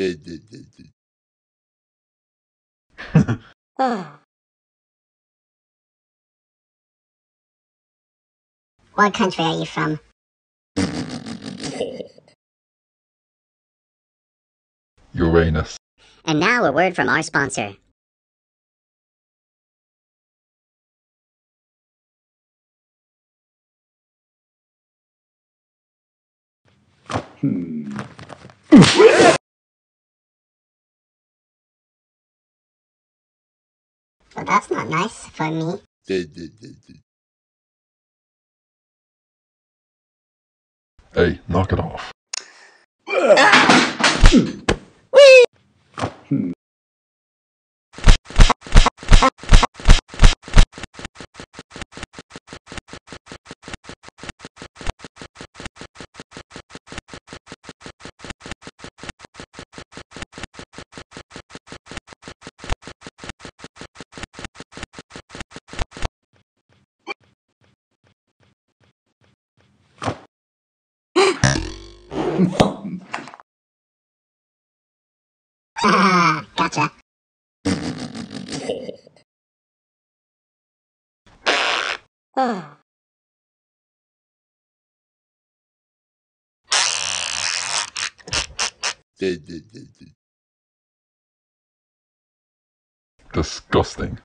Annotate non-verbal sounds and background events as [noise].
[laughs] What country are you from? [laughs] Uranus. And now a word from our sponsor. Hmm. [laughs] Well, that's not nice for me. Hey, knock it off. Gotcha. Disgusting.